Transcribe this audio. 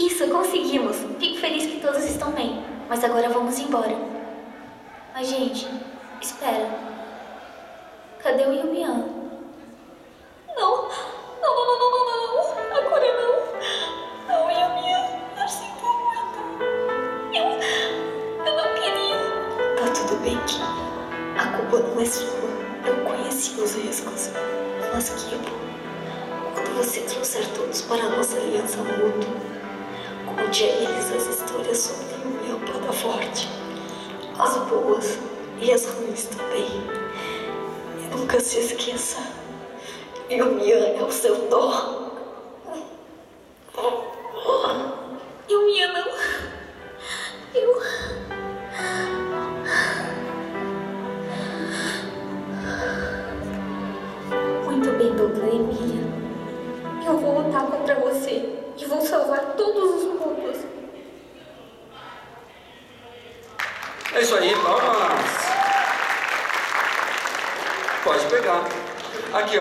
Isso, conseguimos. Fico feliz que todos estão bem. Mas agora vamos embora. Mas, gente, espera. Cadê o Yumian? Não, não, não, não, não, não, não. Agora não. Não, Yumian. Eu sinto muito. Eu, eu não queria. Tá tudo bem, Kim. A culpa não é sua. Eu conheci os riscos. Mas, Kibo, quando você trouxer todos para a nossa aliança mútua, eles as histórias sobre o meu forte. As boas e as ruins também. E nunca se esqueça. Yumian é o seu dó. Yumian não. Eu. Muito bem, doutora Emília. Eu vou lutar contra você e vou salvar todos os É isso aí, palmas. Pode pegar. Aqui.